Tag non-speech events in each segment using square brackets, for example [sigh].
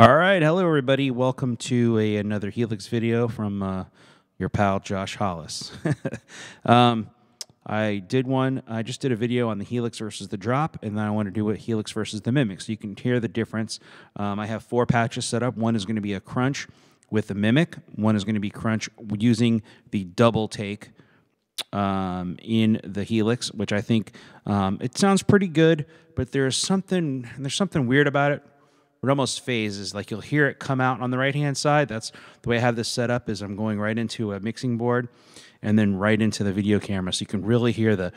All right, hello everybody. Welcome to a, another Helix video from uh, your pal Josh Hollis. [laughs] um, I did one. I just did a video on the Helix versus the Drop, and then I want to do a Helix versus the Mimiq, so you can hear the difference. Um, I have four patches set up. One is going to be a crunch with the Mimiq. One is going to be crunch using the double take um, in the Helix, which I think um, it sounds pretty good, but there's something there's something weird about it. It almost phases, like you'll hear it come out on the right hand side. That's the way I have this set up. Is I'm going right into a mixing board, and then right into the video camera, so you can really hear the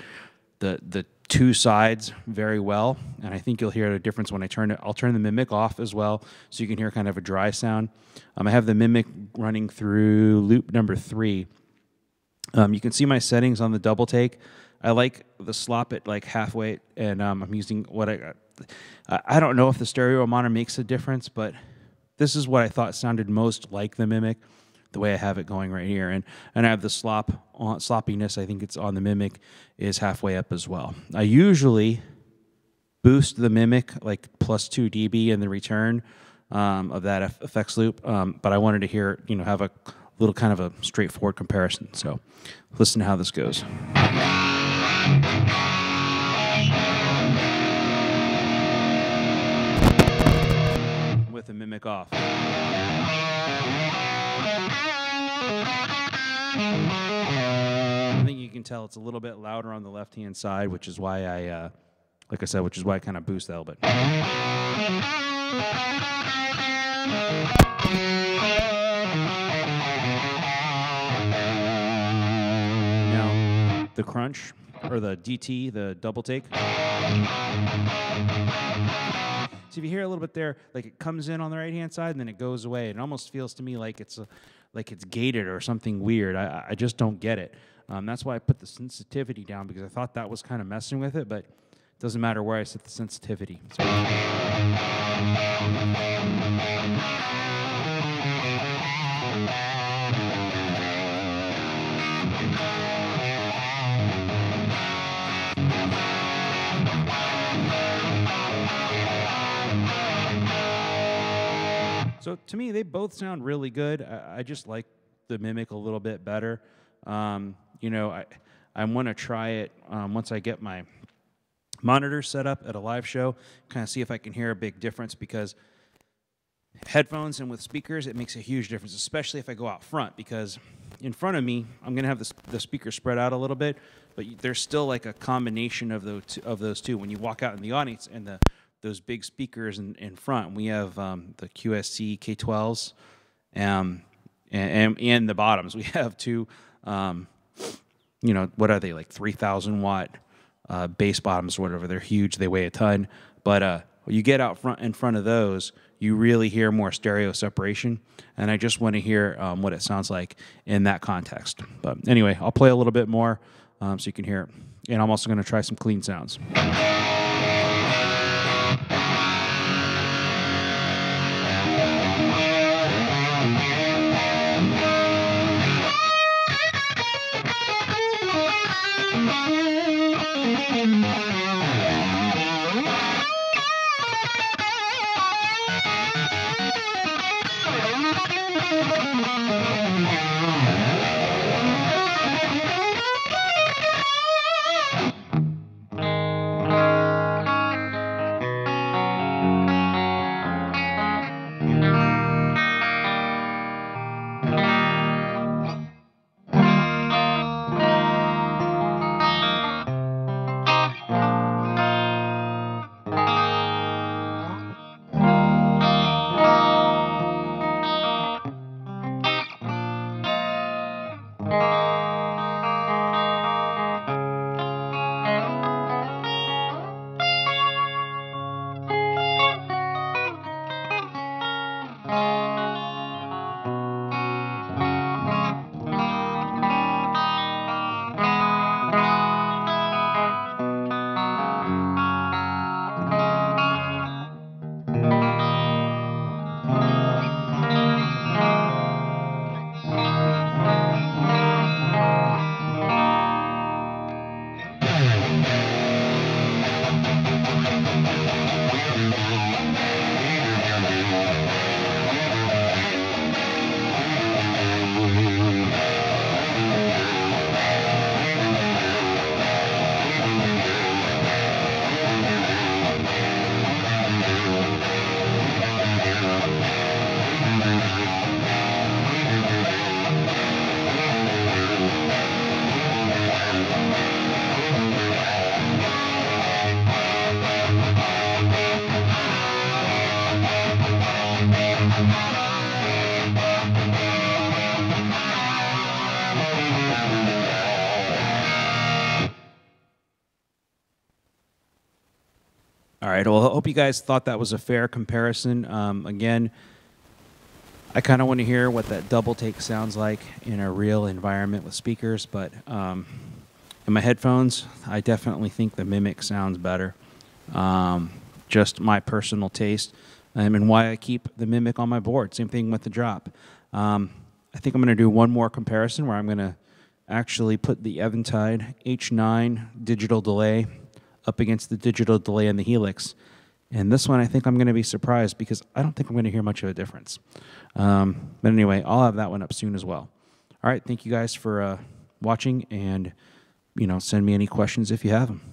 the the two sides very well. And I think you'll hear the difference when I turn it. I'll turn the Mimiq off as well, so you can hear kind of a dry sound. Um, I have the Mimiq running through loop number three. Um, you can see my settings on the double take. I like the slop it like halfway, and um, I'm using what I. I don't know if the stereo monitor makes a difference, but this is what I thought sounded most like the Mimiq, the way I have it going right here, and and I have the slop on, sloppiness. I think it's on the Mimiq is halfway up as well. I usually boost the Mimiq like plus two dB in the return um, of that effects loop, um, but I wanted to hear you know have a little kind of a straightforward comparison. So listen to how this goes. With the Mimiq off. I think you can tell it's a little bit louder on the left hand side, which is why I, uh, like I said, which is why I kind of boost a little bit. Now, the crunch or the DT, the double take. So if you hear a little bit there, like it comes in on the right hand side and then it goes away. It almost feels to me like it's a, like it's gated or something weird. I, I just don't get it. Um, that's why I put the sensitivity down because I thought that was kind of messing with it, but it doesn't matter where I set the sensitivity. To me, they both sound really good. I, I just like the Mimiq a little bit better. Um, you know, I I want to try it um, once I get my monitor set up at a live show, kind of see if I can hear a big difference because headphones and with speakers, it makes a huge difference, especially if I go out front because in front of me, I'm going to have the, the speaker spread out a little bit, but there's still like a combination of those, of those two. When you walk out in the audience and the those big speakers in, in front. We have um, the QSC K12s um, and, and, and, the bottoms. [laughs] We have two, um, you know, what are they, like 3,000 watt uh, bass bottoms or whatever. They're huge, they weigh a ton. But uh, you get out front in front of those, you really hear more stereo separation. And I just want to hear um, what it sounds like in that context. But anyway, I'll play a little bit more um, so you can hear it. And I'm also going to try some clean sounds. All right. Well, I hope you guys thought that was a fair comparison. Um, again, I kind of want to hear what that double take sounds like in a real environment with speakers, but um, in my headphones, I definitely think the Mimiq sounds better. Um, just my personal taste um, and why I keep the Mimiq on my board. Same thing with the drop. Um, I think I'm going to do one more comparison where I'm going to actually put the Eventide H9 digital delay up against the digital delay and the Helix. And this one, I think I'm going to be surprised because I don't think I'm going to hear much of a difference. Um, but anyway, I'll have that one up soon as well. All right, thank you guys for uh, watching, and you know, send me any questions if you have them.